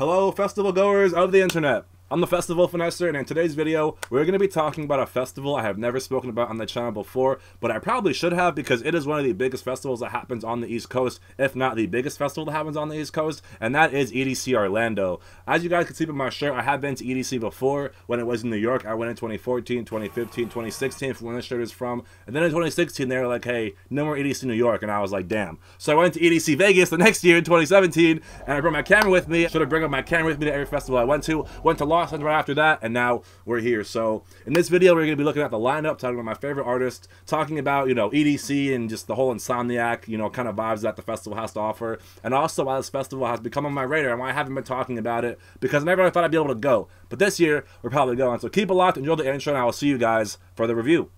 Hello, festival goers of the internet. I'm the Festival Finesser, and in today's video, we're going to be talking about a festival I have never spoken about on the channel before, but I probably should have because it is one of the biggest festivals that happens on the East Coast, if not the biggest festival that happens on the East Coast, and that is EDC Orlando. As you guys can see from my shirt, I have been to EDC before when it was in New York. I went in 2014, 2015, 2016 from when this shirt is from, and then in 2016 they were like, hey, no more EDC New York, and I was like, damn. So I went to EDC Vegas the next year in 2017, and I brought my camera with me. Should have brought my camera with me to every festival I went to. Went to Los Angeles right after that, and now we're here. So in this video, we're going to be looking at the lineup, talking about my favorite artists, talking about, you know, EDC and just the whole Insomniac, you know, kind of vibes that the festival has to offer, and also why this festival has become on my radar and why I haven't been talking about it, because I never thought I'd be able to go. But this year, we're probably going. So keep it locked, enjoy the intro, and I will see you guys for the review.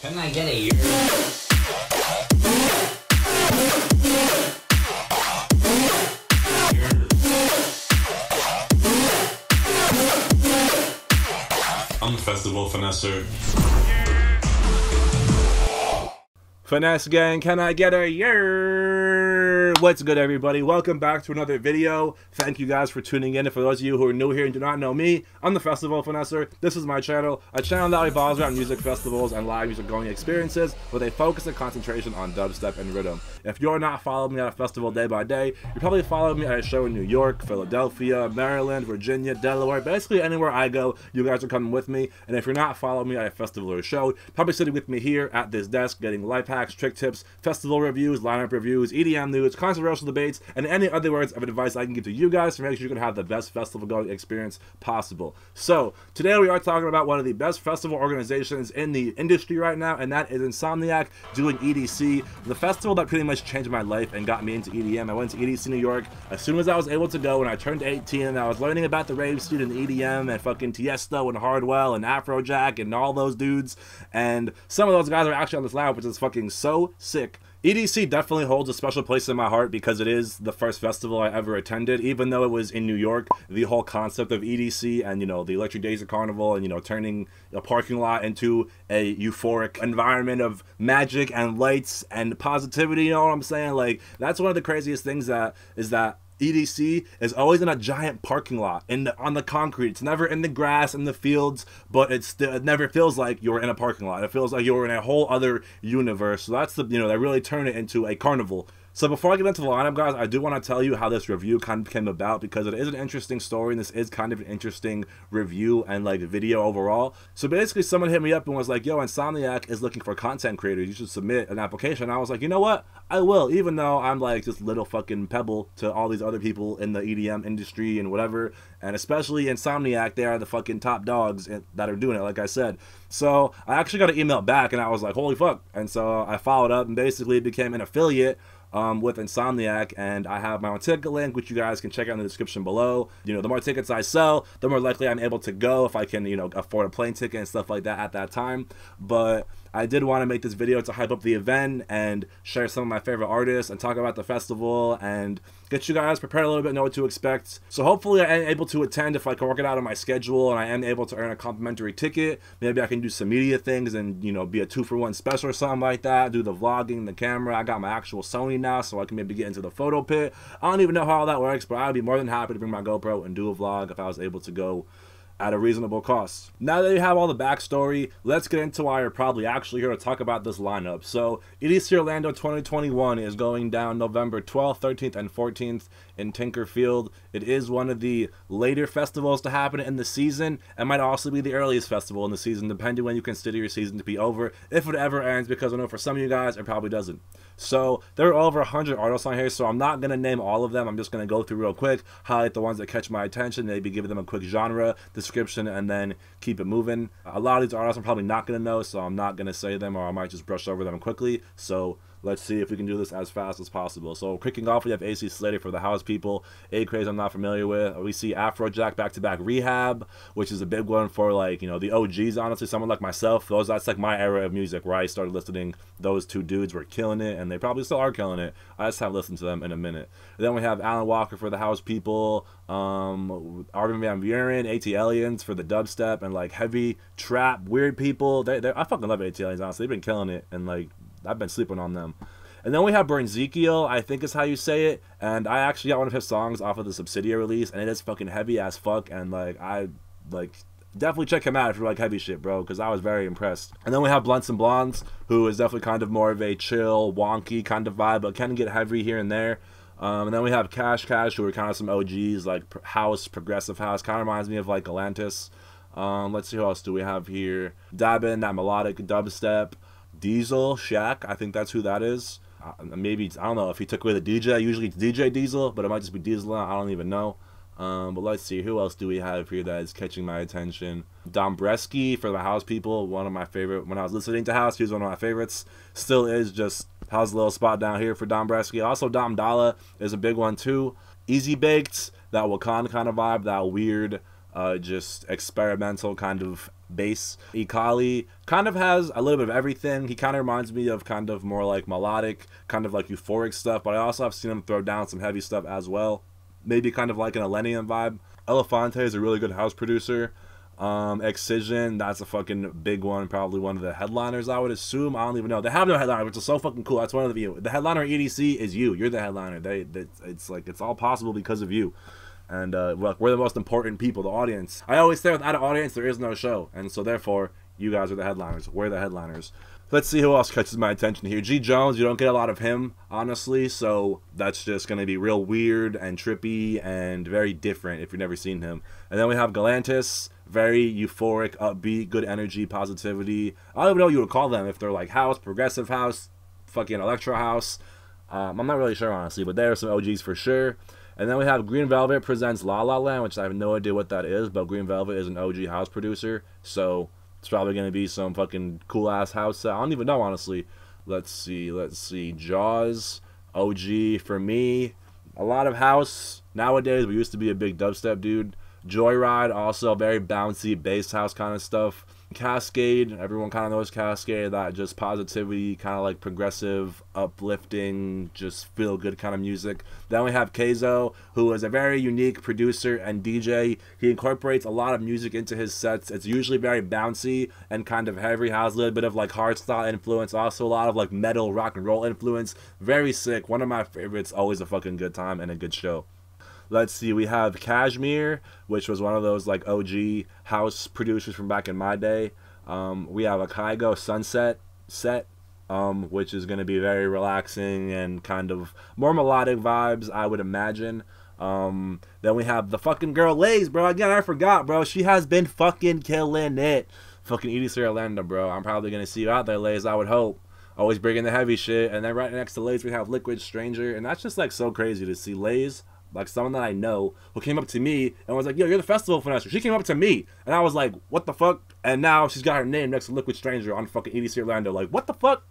Can I get a year? Festival finesser. Finesse gang, can I get a year? What's good, everybody? Welcome back to another video. Thank you guys for tuning in. And for those of you who are new here and do not know me, I'm the Festival Finesser. This is my channel, a channel that revolves around music festivals and live music going experiences with a focus and concentration on dubstep and riddim. If you're not following me at a festival day by day, you're probably following me at a show in New York, Philadelphia, Maryland, Virginia, Delaware, basically anywhere I go, you guys are coming with me. And if you're not following me at a festival or a show, probably sitting with me here at this desk getting life hacks, trick tips, festival reviews, lineup reviews, EDM news, controversial debates, and any other words of advice I can give to you guys to make sure you can have the best festival going experience possible. So, today we are talking about one of the best festival organizations in the industry right now, and that is Insomniac doing EDC, the festival that pretty much changed my life and got me into EDM. I went to EDC New York as soon as I was able to go when I turned 18 and I was learning about the rave scene and EDM and fucking Tiesto and Hardwell and Afrojack and all those dudes. And some of those guys are actually on this lineup, which is fucking so sick. EDC definitely holds a special place in my heart because it is the first festival I ever attended, even though it was in New York. The whole concept of EDC and, you know, the Electric Daisy Carnival and, you know, turning a parking lot into a euphoric environment of magic and lights and positivity, you know what I'm saying? Like, that's one of the craziest things that is that EDC is always in a giant parking lot in on the concrete. It's never in the grass in the fields, but it's it never feels like you're in a parking lot. It feels like you're in a whole other universe. So that's the you know they really turn it into a carnival. So before I get into the lineup, guys, I do want to tell you how this review kind of came about because it is an interesting story and this is kind of an interesting review and like video overall. So basically, someone hit me up and was like, "Yo, Insomniac is looking for content creators. You should submit an application." And I was like, "You know what? I will, even though I'm like this little fucking pebble to all these other people in the EDM industry and whatever, and especially Insomniac. They are the fucking top dogs that are doing it, like I said." So I actually got an email back and I was like, "Holy fuck!" And so I followed up and basically became an affiliate um, with Insomniac, and I have my own ticket link, which you guys can check out in the description below. You know, the more tickets I sell, the more likely I'm able to go if I can, you know, afford a plane ticket and stuff like that at that time. But I did want to make this video to hype up the event and share some of my favorite artists and talk about the festival and get you guys prepared a little bit, know what to expect. So hopefully I am able to attend if I can work it out on my schedule and I am able to earn a complimentary ticket. Maybe I can do some media things and, you know, be a two for one special or something like that. Do the vlogging, the camera. I got my actual Sony now, so I can maybe get into the photo pit. I don't even know how all that works, but I'd be more than happy to bring my GoPro and do a vlog if I was able to go at a reasonable cost. Now that you have all the backstory, let's get into why you're probably actually here to talk about this lineup. So, EDC Orlando 2021 is going down November 12th, 13th, and 14th in Tinker Field. It is one of the later festivals to happen in the season, and might also be the earliest festival in the season, depending when you consider your season to be over, if it ever ends, because I know for some of you guys, it probably doesn't. So there are over 100 artists on here, so I'm not going to name all of them. I'm just going to go through real quick, highlight the ones that catch my attention, maybe give them a quick genre description, and then keep it moving. A lot of these artists I'm probably not going to know, so I'm not going to say them, or I might just brush over them quickly. So Let's see if we can do this as fast as possible. So kicking off, we have AC Slater for the House People. Acraze I'm not familiar with. We see Afrojack back to back R3HAB, which is a big one for like you know the OGs. Honestly, someone like myself, those that's like my era of music where I started listening. Those two dudes were killing it, and they probably still are killing it. I just haven't listened to them in a minute. And then we have Alan Walker for the House People. Um, Armin van Buuren, ATLiens for the dubstep and like heavy trap, weird people. They, I fucking love ATLiens. Honestly, they've been killing it, and like I've been sleeping on them. And then we have Bernzekiel, I think is how you say it. And I actually got one of his songs off of the Subsidia release, and it is fucking heavy as fuck. And like I like definitely check him out if you like heavy shit, bro, because I was very impressed. And then we have Blunts and Blondes, who is definitely kind of more of a chill, wonky kind of vibe, but can get heavy here and there. Um, and then we have Cash Cash, who are kind of some OGs, like house, progressive house. Kind of reminds me of like Galantis. Um, let's see who else do we have here. Dabin, that melodic dubstep. Diesel, Shaq, I think that's who that is. Uh, maybe, I don't know if he took away the DJ. Usually it's DJ Diesel, but it might just be Diesel. I don't even know. Um, but let's see, who else do we have here that is catching my attention? Dombresky for the House people, one of my favorite. When I was listening to House, he was one of my favorites. Still is just has a little spot down here for Dombresky. Also, Dom Dolla is a big one too. Easy Baked, that Wakanda kind of vibe, that weird, uh, just experimental kind of bass. Ekali kind of has a little bit of everything. He kind of reminds me of kind of more like melodic, kind of like euphoric stuff, but I also have seen him throw down some heavy stuff as well maybe kind of like an Illenium vibe. Elefante is a really good house producer. Um, Excision, that's a fucking big one, probably one of the headliners, I would assume. I don't even know. They have no headliner, which is so fucking cool. That's one of the. The headliner EDC is you. You're the headliner. They, they it's like it's all possible because of you. And uh, we're the most important people, the audience. I always say without an audience, there is no show. And so therefore, you guys are the headliners. We're the headliners. Let's see who else catches my attention here. G Jones, you don't get a lot of him, honestly, so that's just going to be real weird and trippy and very different if you've never seen him. And then we have Galantis, very euphoric, upbeat, good energy, positivity. I don't even know what you would call them if they're like house, progressive house, fucking electro house. Um, I'm not really sure, honestly, but there are some OGs for sure. And then we have Green Velvet presents La La Land, which I have no idea what that is, but Green Velvet is an OG house producer, so it's probably going to be some fucking cool ass house. I don't even know, honestly. Let's see. Let's see. Jauz, OG for me. A lot of house. Nowadays, we used to be a big dubstep dude. Joyride, also very bouncy bass house kind of stuff. Kaskade, everyone kind of knows Kaskade, that just positivity, kind of like progressive, uplifting, just feel good kind of music. Then we have Kayzo, who is a very unique producer and DJ. He incorporates a lot of music into his sets. It's usually very bouncy and kind of heavy, has a little bit of like hardstyle influence, also a lot of like metal, rock and roll influence. Very sick. One of my favorites, always a fucking good time and a good show. Let's see, we have KSHMR, which was one of those like OG house producers from back in my day. Um, we have a Kygo Sunset set, um, which is going to be very relaxing and kind of more melodic vibes, I would imagine. Um, then we have the fucking girl Layz, bro. Again, I forgot, bro. She has been fucking killing it. Fucking EDC Orlando, bro. I'm probably gonna see you out there, Layz. I would hope. Always bringing the heavy shit. And then right next to Layz, we have Liquid Stranger, and that's just like so crazy to see Lays like someone that I know who came up to me and was like, "Yo, you're the festival finesser." She came up to me and I was like, "What the fuck?" And now she's got her name next to Liquid Stranger on fucking EDC Orlando. Like, what the fuck?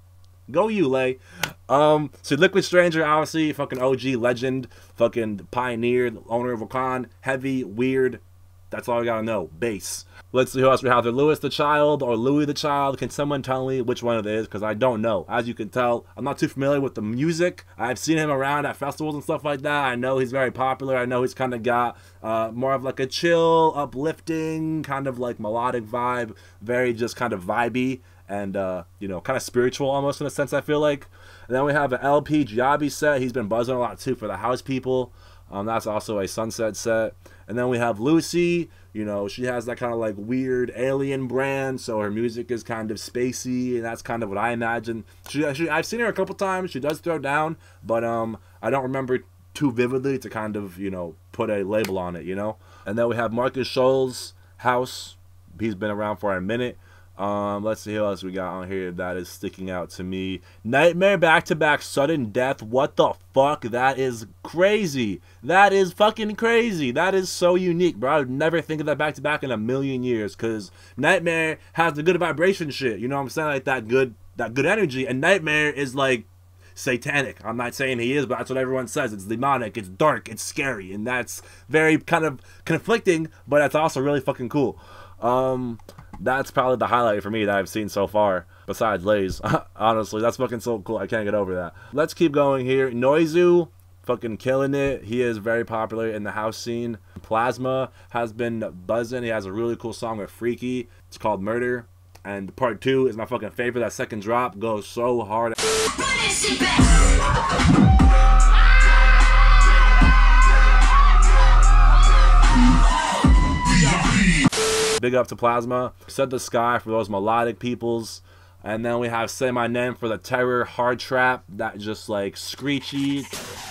Go you, Lay. Um, so Liquid Stranger, obviously, fucking OG legend, fucking pioneer, owner of Wakaan, heavy, weird. That's all I gotta know. Bass. Let's see who else we have. The Louis the Child or Louis the Child. Can someone tell me which one it is? Because I don't know. As you can tell, I'm not too familiar with the music. I've seen him around at festivals and stuff like that. I know he's very popular. I know he's kind of got uh, more of like a chill, uplifting, kind of like melodic vibe. Very just kind of vibey and uh, you know, kind of spiritual almost in a sense. I feel like. And then we have an LP Giobbi set. He's been buzzing a lot too for the house people. Um, that's also a sunset set. And then we have Luzcid. You know, she has that kind of like weird alien brand, so her music is kind of spacey, and that's kind of what I imagine. She, she I've seen her a couple times. She does throw down, but um, I don't remember too vividly to kind of you know put a label on it. You know. And then we have Markus Schulz House. He's been around for a minute. Um, let's see who else we got on here that is sticking out to me. Nightmare back to back sudden death. What the fuck? That is crazy. That is fucking crazy. That is so unique, bro. I would never think of that back to back in a million years. Cause Nightmare has the good vibration shit. You know what I'm saying? Like that good that good energy. And Nightmare is like satanic. I'm not saying he is, but that's what everyone says. It's demonic, it's dark, it's scary, and that's very kind of conflicting, but that's also really fucking cool. Um that's probably the highlight for me that I've seen so far. Besides Layz, honestly, that's fucking so cool. I can't get over that. Let's keep going here. Noizu, fucking killing it. He is very popular in the house scene. Plasma has been buzzing. He has a really cool song with Freaky. It's called Murder. And part two is my fucking favorite. That second drop goes so hard. Big up to Plasma. Said the Sky for those melodic peoples. And then we have Say My Name for the terror hard trap. That just like screechy.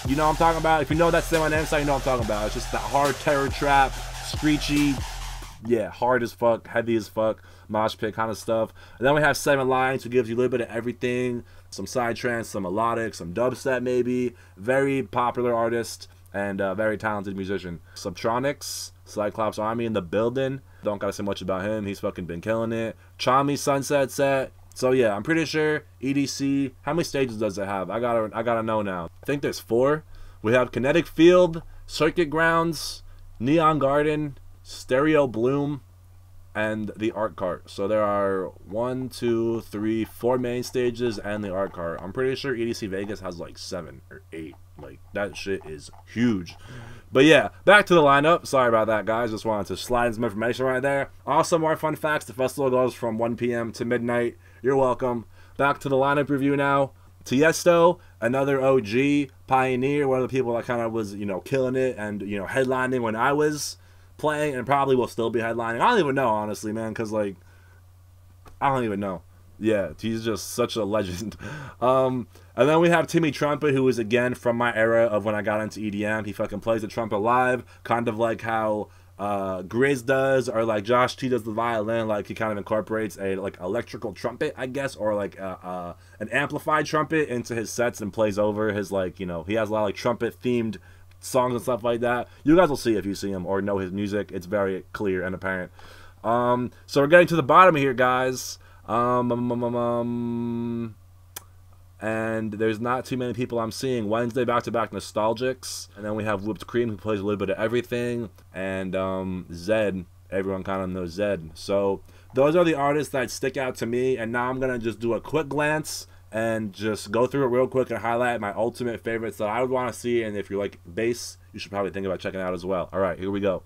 You know what I'm talking about? If you know that Say My Name, so you know what I'm talking about. It's just that hard terror trap, screechy. Yeah, hard as fuck, heavy as fuck, mosh pit kind of stuff. And then we have Seven Lions, who gives you a little bit of everything. Some psytrance, some melodic, some dubstep maybe. Very popular artist and uh, very talented musician. Subtronics, Cyclops Army in the building. Don't gotta say much about him. He's fucking been killing it. Chami Sunset set. So yeah, I'm pretty sure EDC. How many stages does it have? I gotta I gotta know now. I think there's four. We have Kinetic Field, Circuit Grounds, Neon Garden, Stereo Bloom, and the art cart. So there are one, two, three, four main stages and the art cart. I'm pretty sure EDC Vegas has like seven or eight. Like that shit is huge. But yeah, back to the lineup. Sorry about that, guys. Just wanted to slide some information right there. Also, more fun facts. The festival goes from 1 p.m. to midnight. You're welcome. Back to the lineup review now. Tiesto, another OG pioneer, one of the people that kind of was, you know, killing it and, you know, headlining when I was playing and probably will still be headlining. I don't even know, honestly, man, because, like, I don't even know. Yeah, he's just such a legend. Um, and then we have Timmy Trumpet, who is again from my era of when I got into EDM. He fucking plays the trumpet live, kind of like how uh, Grizz does, or like Josh T does the violin. Like he kind of incorporates a like electrical trumpet, I guess, or like uh, uh, an amplified trumpet into his sets and plays over his like you know he has a lot of like trumpet themed songs and stuff like that. You guys will see if you see him or know his music. It's very clear and apparent. Um, so we're getting to the bottom here, guys. Um, um, um, um, um, and there's not too many people I'm seeing. Wenzday back to back Nostalgix, and then we have Whipped Cream who plays a little bit of everything, and um, Zedd. Everyone kind of knows Zedd. So those are the artists that stick out to me. And now I'm gonna just do a quick glance and just go through it real quick and highlight my ultimate favorites that I would want to see. And if you like bass, you should probably think about checking out as well. All right, here we go.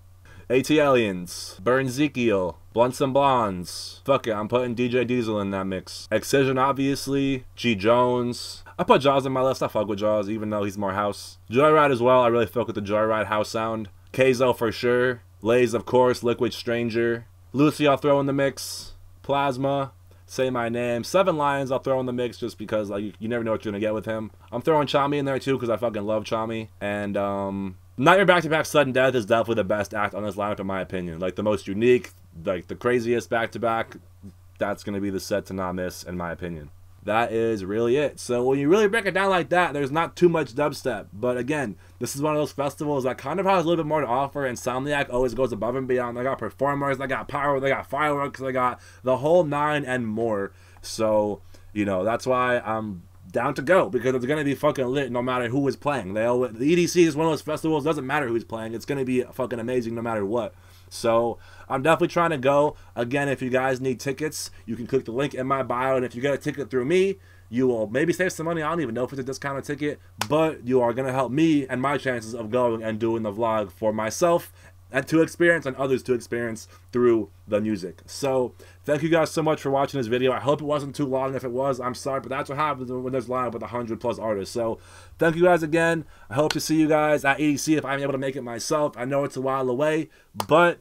ATLiens, Burn Ezekiel, Blunts and Blondes. Fuck it, I'm putting DJ Diesel in that mix. Excision, obviously. G Jones. I put Jauz on my list. I fuck with Jauz, even though he's more house. Joyride as well. I really fuck with the Joyride house sound. Kayzo for sure. Layz, of course. Liquid Stranger. Luzcid, I'll throw in the mix. Plasma. Say my name. Seven Lions, I'll throw in the mix just because like you, you never know what you're gonna get with him. I'm throwing Chami in there too because I fucking love Chami. And um, Nightmare Back to Back Sudden Death is definitely the best act on this lineup in my opinion. Like the most unique, like the craziest back to back. That's gonna be the set to not miss in my opinion. That is really it. So when you really break it down like that, there's not too much dubstep. But again, this is one of those festivals that kind of has a little bit more to offer. And Insomniac always goes above and beyond. They got performers, they got power, they got fireworks, they got the whole nine and more. So you know that's why I'm down to go because it's gonna be fucking lit no matter who is playing. They always, the EDC is one of those festivals doesn't matter who's playing. It's gonna be fucking amazing no matter what. So I'm definitely trying to go. Again, if you guys need tickets, you can click the link in my bio, and if you get a ticket through me, you will maybe save some money. I don't even know if it's a discounted ticket, but you are gonna help me and my chances of going and doing the vlog for myself and to experience and others to experience through the music. So thank you guys so much for watching this video. I hope it wasn't too long. If it was, I'm sorry, but that's what happens when there's live with 100 plus artists. So thank you guys again. I hope to see you guys at EDC if I'm able to make it myself. I know it's a while away, but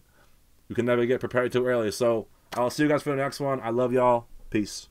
you can never get prepared too early. So I'll see you guys for the next one. I love y'all. Peace.